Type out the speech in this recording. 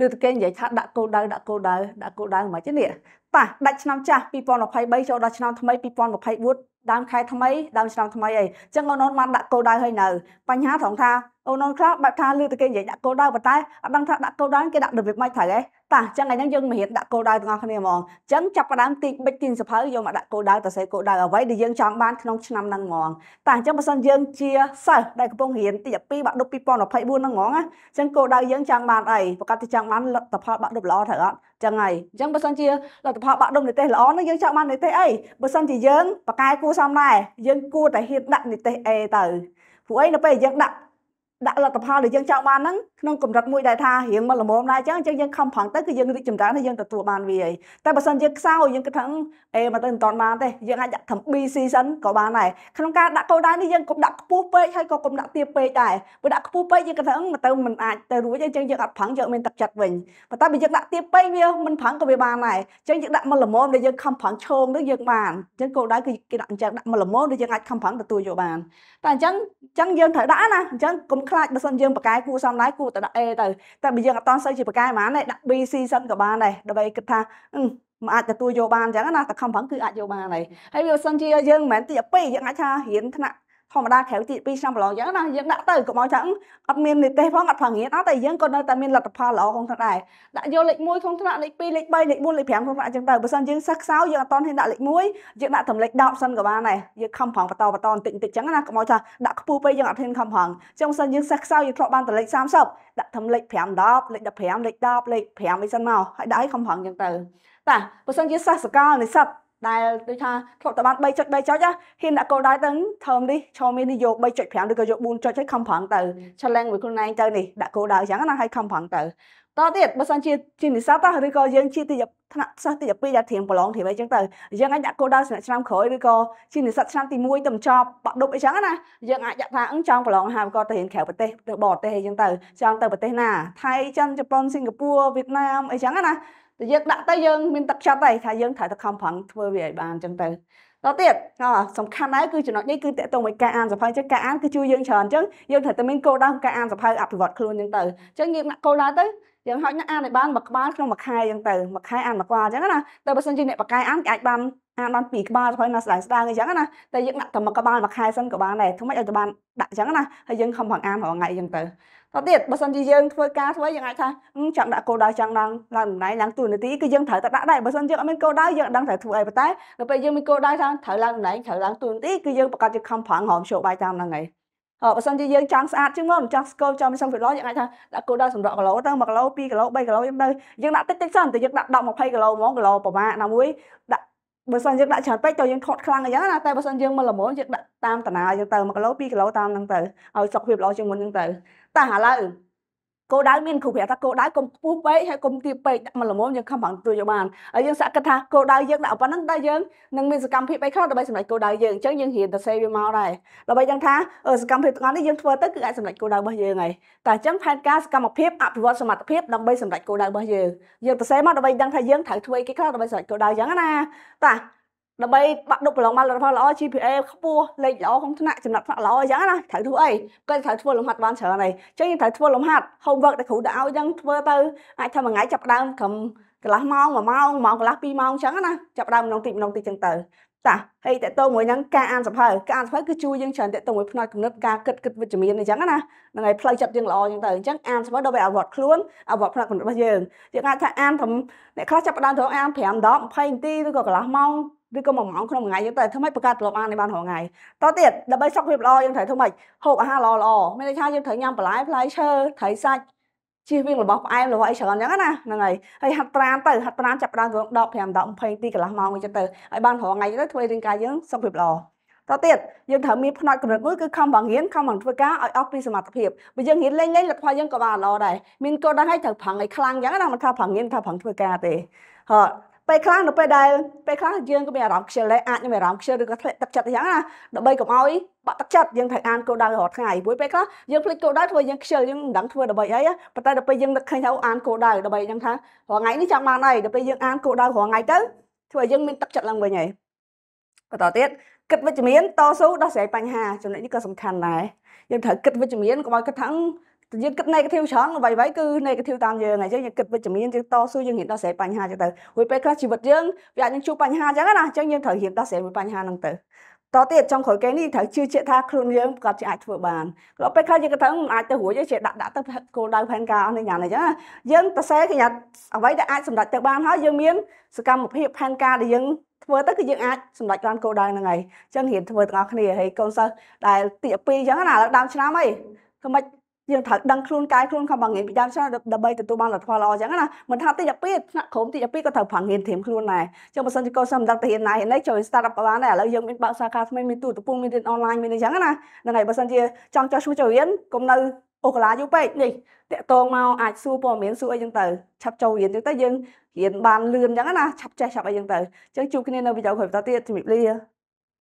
លើតគេនិយាយថាដាក់គោលដៅដាក់គោលដៅដាក់គោលដៅមិនចឹង នេះតាដាច់ឆ្នាំចាស់2023ចូលដល់ឆ្នាំថ្មី2024ដើមខែថ្មីដើមឆ្នាំថ្មីអីអញ្ចឹងអូនអូនបានដាក់គោលដៅឲ្យនៅបញ្ហាត្រង់ថាអូនអូនខ្លះបែបថាលឺតែគេនិយាយដាក់គោលដៅប៉ុន្តែអត់ដឹងថាដាក់គោលដៅគេដាក់របៀបម៉េចត្រូវហ៎តាអញ្ចឹងថ្ងៃហ្នឹងយើងមិនរៀនដាក់គោលដៅទាំងអស់គ្នាហ្មងអញ្ចឹងចាប់ផ្ដើមទីបិចទីសភៅយកមកដាក់គោលដៅទៅសេគោលដៅអ្វីដែលយើងចង់បានក្នុងឆ្នាំហ្នឹងហ្មងតាអញ្ចឹងបើសិនយើងជាសិស្សដែលកំពុងរៀនទី12បាក់ឌុប2024ហ្នឹងហ្មងណាអញ្ចឹងគោលដៅយើងចង់បានអីប្រកាសទីចង់បានលទ្ធផលបាក់ឌុបល្អត្រូវអត់ចឹងហើយអញ្ចឹងបើសិនជាលទ្ធផលបាក់ឌុបនិទេសល្អនោះយើងចង់បាននិទេសអីបើសិនជាយើងបកកែគួរសមដែរយើងគួរតែហ៊ានដាក់និទេស A ទៅព្រោះអីនៅពេលយើងដាក់ ដាក់លទ្ធផលដែលយើងចង់បានហ្នឹងក្នុងកម្រិតមួយដែលថារៀងមកល្មមដែរអញ្ចឹងអញ្ចឹងយើងខំប្រឹងទៅគឺយើងរីកចម្រើនហើយយើងទទួលបានវាហើយតែបើសិនយើងខ្សោយយើងគិតថាអេមកទៅមិនតាន់បានទេយើងអាចដាក់ធ្វើ BC សិនក៏បានដែរក្នុងការដាក់កោដៅនេះយើងកុំដាក់ខ្ពស់ពេកហើយក៏កុំដាក់ទាបពេកដែរបើដាក់ខ្ពស់ពេកយើងគិតថាមកទៅមិនអាចទៅរួចអញ្ចឹងយើងអត់ប្រឹងយើងមានទឹកចិត្តវិញប៉ុន្តែបើយើងដាក់ទាបពេកវាមិនប្រឹងក៏វាបានដែរអញ្ចឹងយើងដាក់មកល្មមដែលយើងខំប្រឹងឈោងទៅយើងបានអញ្ចឹងកោដៅគឺគេដាក់អញ្ចឹងដាក់មកល្មមដែលយើងអាចខំប្រឹងទទួលយកបានតែអញ្ចឹងអញ្ចឹងយើងត្រូវដាក់ណាអញ្ចឹងកុំខ្លាចបើសិនយើងបកកែគួរសមដែរគួរតែដាក់ A ទៅតែបើយើងអត់តន់សូវជាបកកែហ្មងទេដាក់ B C សិនក៏បានដែរដើម្បីគិតថាមិនអាចទទួលយកបានអញ្ចឹងណាតែខំប្រឹងគឺអាចយកបានហើយហើយវាបើសិនជាយើងមិនមែនទី2យើងអាចថារៀនថ្នាក់ ធម្មតាក្រៅទី2ឆ្នាំប្រឡងអញ្ចឹងណាយើងដាក់ទៅកុំឲ្យថាអត់មាននិទេសផងអត់ប្រងាតអត់តែយើងក៏នៅតែមានលទ្ធផលល្អក្នុងថ្នាក់ដែរដាក់យកលេខ1ក្នុងថ្នាក់លេខ2លេខ3លេខ4លេខ5ក្នុងថ្នាក់អញ្ចឹងទៅបើសិនយើងសិស្សខ្សោយយើងអត់តហ៊ានដាក់លេខ1យើងដាក់ត្រឹមលេខ10សិនក៏បានដែរយើងខំប្រឹងបន្តបន្តបន្តិចបន្តិចអញ្ចឹងណាកុំឲ្យថាដាក់ខ្ពស់ពេកយើងអត់ហ៊ានខំប្រឹងអញ្ចឹងបើសិនយើងសិស្សខ្សោយយើងធ្លាប់បានតែលេខ30ដាក់ត្រឹមលេខ5 10លេខ15លេខ10លេខ5អីសិនមកហើយដាក់ឲ្យខំប្រឹងអញ្ចឹងទៅតាបើសិនជាសិស្សសកលនិស្សិត ដែលដូចថាធ្លាប់តែបាន3.3ចុចហ៊ានដាក់គោលដៅទៅធំនេះឈរមាននេះយក3.5ឬក៏យក4ចុចឲ្យខំប្រឹងទៅ challenge មួយខ្លួនឯងទៅនេះដាក់គោលដៅអញ្ចឹងណាឲ្យខំប្រឹងទៅតទៀតបើសិនជាជានិស្សិតឬក៏យើងជាទីថ្នាក់សិស្សទី12ដែលធៀងប្រឡងធៀងអីចឹងទៅយើងអាចដាក់គោលដៅសម្រាប់ឆ្នាំក្រោយឬក៏ជានិស្សិតឆ្នាំទី1ទៅបញ្ចប់បាក់ឌុបអីចឹងណាយើងអាចដាក់ថាអឹងចង់ប្រឡងហាក៏ទៅរៀនក្រៅប្រទេសទៅបរទេសអីចឹងទៅចង់ទៅប្រទេសណាថៃចិនជប៉ុនសិង្ហបុរីវៀតណាមអីចឹងណា តែយើងដាក់ទៅយើងមានទឹកចិត្តហើយថាយើងត្រូវតែខំប្រឹងធ្វើវាឲ្យបានអញ្ចឹងទៅតទៀតសំខាន់ដែរគឺចំណុចនេះគឺតកតងមួយការអានសភៅអញ្ចឹងការអានគឺជួយយើងច្រើនអញ្ចឹងយើងត្រូវតែមានគោលដៅការអានសភៅអភិវឌ្ឍខ្លួនអញ្ចឹងទៅអញ្ចឹងយើងដាក់គោលដៅទៅយើងហោចណាអានឲ្យបានមួយក្បាលក្នុងមួយខែអញ្ចឹងទៅមួយខែអានមួយក្បាលអញ្ចឹងណាតែបើសិនជាអ្នកបកកាយអានអាចបាន អានបានពីរក្បាលសភៅណាស្ដាងស្ដាងអញ្ចឹងណាតែយើងដាក់តែមួយក្បាលមួយខែសិនក៏បានដែរធ្វើម៉េចឲ្យទៅបានដាក់អញ្ចឹងណាហើយយើងខំប្រឹងអានរាល់ថ្ងៃអញ្ចឹងទៅតទៀតបើសិនជាយើងធ្វើការធ្វើយើងអាចថាចង់ដាក់គោលដៅចង់ឡើងឡើងតំណែងឡើងទូនាទីគឺយើងត្រូវតែដាក់ដែរបើសិនយើងអត់មានគោលដៅយើងអត់ដឹងត្រូវធ្វើអីប៉ុន្តែដល់ពេលយើងមានគោលដៅថាត្រូវឡើងតំណែងត្រូវឡើងទូនាទីគឺយើងប្រកាសជាខំប្រឹងរំជោបាយតាមហ្នឹងហើយអបើសិនជាយើងចង់ស្អាតជាងមុនចង់ស្គលចង់មានសំវិលយើងអាចថាដាក់គោលដៅសម្រាប់គីឡូទៅ1គីឡូ2គីឡូ3គីឡូយើងទៅយើងដាក់តិចតិចសិនតែយើងដាក់10 20គីឡូហ្មងគីឡូប្រមាណណាមួយដាក់ បើសិនយើងដាក់ច្រើនពេកទៅយើងថត់ខ្លាំងអញ្ចឹងណាតែបើសិនយើងមកល្មមយើងដាក់តាមតាណាយើងទៅ1គីឡូ2គីឡូតាមហ្នឹងទៅឲ្យសុខភាពល្អជាងមុនហ្នឹងទៅតែឥឡូវ គោលដៅមានគ្រូប្រាប់ថាគោលដៅកុំខ្ពស់ពេកហើយកុំទាបពេកដាក់មកល្មមយើងខំប្រឹងទទួលយកបានហើយយើងសាក់គិតថាគោលដៅយើងដាក់ប៉ុណ្ណឹងតែយើងនឹងមានសកម្មភាពអីខ្លះដើម្បីសម្រេចគោលដៅយើងអញ្ចឹងយើងរៀនទៅសេវាមកដែរដើម្បីដឹងថាសកម្មភាពទាំងអស់នេះយើងធ្វើទៅគឺអាចសម្រេចគោលដៅរបស់យើងហើយតែអញ្ចឹងផែនការសកម្មភាពអភិវឌ្ឍសមត្ថភាពដើម្បីសម្រេចគោលដៅរបស់យើងយើងទៅសេមកដើម្បីដឹងថាយើងត្រូវធ្វើអីគេខ្លះដើម្បីសម្រេចគោលដៅអញ្ចឹងណាតា ដើម្បីបាក់ឌុបប្រឡងបានលទ្ធផលល្អ GPA ខ្ពស់លេខល្អក្នុងថ្នាក់ចំណាត់ថ្នាក់ល្អអញ្ចឹងណាត្រូវធ្វើអីក៏ត្រូវធ្វើលំហាត់បានច្រើនហើយអញ្ចឹងយើងត្រូវធ្វើលំហាត់ homework ដែលគ្រូដាក់ឲ្យអញ្ចឹងធ្វើទៅអាចថាមួយថ្ងៃចាប់ដើមក្រុមកន្លះម៉ោង1ម៉ោងម៉ោងកន្លះ2ម៉ោងអញ្ចឹងណាចាប់ដើមម្ដងតិចម្ដងតិចអញ្ចឹងទៅចាហើយតើតើមួយហ្នឹងការអានសភៅការអានសភៅគឺជួយយើងច្រើនតើតើមួយផ្នែកគំនិតការគិតគិតវិជ្ជមានអញ្ចឹងណាហ្នឹងហើយផ្លូវចិត្តយើងល្អអញ្ចឹងទៅអញ្ចឹងអានសភៅដើម្បីអវត្តខ្លួនអវត្តផ្នែកគំនិតរបស់យើងយើងអាចថាអានព្រមអ្នកខ្លះចាប់ផ្ដើមទៅអាន5 10 20នាទីឬក៏កន្លះម៉ោង ឬក៏1ម៉ោងក្នុងមួយថ្ងៃយើងតែធ្វើម៉េចបង្កើតទម្លាប់អានឲ្យបានរាល់ថ្ងៃតទៀតដើម្បីសុខភាពល្អយើងត្រូវធ្វើម៉េចហូបអាហារល្អល្អមានន័យថាយើងត្រូវញ៉ាំបន្លែផ្លែឈើត្រីសាច់ជៀសវាងរបស់ផ្អែមរបស់អីច្រើនអញ្ចឹងណាហ្នឹងហើយហើយហាត់ប្រាណទៅហាត់ប្រាណចាប់ដើមទៅ10 5 10 20ទីកន្លះម៉ោងអញ្ចឹងទៅឲ្យបានរាល់ថ្ងៃទៅធ្វើរាងកាយយើងសុខភាពល្អតទៀតយើងត្រូវមានផ្នែកកម្រិតមួយគឺខំបង្រៀនខំបង្ធ្វើការឲ្យអស់ពីសមត្ថភាពបើយើងរៀនលេងលេងលទ្ធផលយើងក៏បានល្អដែរមានកូនដែរឲ្យត្រូវប្រឹងឲ្យខ្លាំងអញ្ចឹងណាមិនថាប្រឹងរៀនថាប្រឹងធ្វើការទេហ៎ ពេលខ្លះនៅពេលដែលពេលខ្លះយើងក៏មានអារម្មណ៍ខ្ជិលដែរអាចនឹងមានអារម្មណ៍ខ្ជិលឬក៏ធ្លាក់ទឹកចិត្តអញ្ចឹងណាដើម្បីកុំឲ្យបាក់ទឹកចិត្តយើងត្រូវអានគោលដៅរាល់ថ្ងៃព្រោះពេលខ្លះយើងភ្លេចគោលដៅធ្វើយើងខ្ជិលយើងមិនដឹងធ្វើដើម្បីអីប៉ុន្តែដល់ពេលយើងនឹកឃើញថាអានគោលដៅដើម្បីអញ្ចឹងថារាល់ថ្ងៃនេះចង់បានអីដល់ពេលយើងអានគោលដៅរាល់ថ្ងៃទៅធ្វើឲ្យយើងមានទឹកចិត្តឡើងវិញហើយបន្តទៀតគិតវិជ្ជមានតស៊ូដោះស្រាយបញ្ហាចំណុចនេះក៏សំខាន់ដែរយើងត្រូវគិតវិជ្ជមានកុំឲ្យគិតថា យើងគិត negative ច្រើនអ្វីៗគឺ negative តាមយើងអញ្ចឹងយើងគិតវិជ្ជមានយើងតស៊ូយើងហ៊ានដោះស្រាយបញ្ហាអញ្ចឹងទៅព្រោះពេលខ្លះជីវិតយើងវាអាចនឹងជួបបញ្ហាអញ្ចឹងណាអញ្ចឹងយើងត្រូវហ៊ានដោះស្រាយមួយបញ្ហាហ្នឹងទៅតទៀតចុងក្រោយគេនេះត្រូវជឿជាក់ថាខ្លួនយើងប្រកាសជាអាចធ្វើបានក៏ពេលខ្លះយើងក៏ត្រូវអាចទៅរួចជាដាក់ដាក់ទៅគោលដៅផែនការអស់នេះយ៉ាងអញ្ចឹងយើងទៅសេកញ្ញាអ្វីដែលអាចសម្រេចទៅបានហើយយើងមានសកម្មភាពផែនការដែលយើងធ្វើទៅគឺយើងអាចសម្រេចបានគោលដៅហ្នឹងហើយអញ្ចឹងរៀនធ្វើទាំងអស់គ្នាហើយកូនសិស្សដែលទី2អញ្ចឹងណាឥឡូវដើមឆ្នាំអីធ្វើម៉េច យើងត្រូវដឹងខ្លួនកាយខ្លួនខំបង្រៀនពីដើមឆ្នាំដើម្បីទទួលបានលទ្ធផលល្អអញ្ចឹងណាមិនថាទី12ថ្នាក់ក្រុមទី12ក៏ត្រូវបង្រៀនត្រៀមខ្លួនដែរអញ្ចឹងបើសិនជាកូនសិស្សមិនដឹងទៅរៀនណារៀននេះចូល startup ក៏បានដែរឥឡូវយើងមានបើកសាខាថ្មីមានទូទៅពងមានរៀនអនឡាញមានអញ្ចឹងណាហ្នឹងហើយបើសិនជាចង់ចោះឈ្មោះចូលរៀនកុំនៅអូកាឡាយូរពេកនេះតាក់តងមកអាចសួរព័ត៌មានសួរអីចឹងទៅឆាប់ចូលរៀនចឹងទៅយើងរៀនបានលឿនចឹងណាឆាប់ចេះឆាប់អីចឹងទៅអញ្ចឹងជួបគ្នានៅវីដេអូក្រោយបន្តទៀតជំរាបលា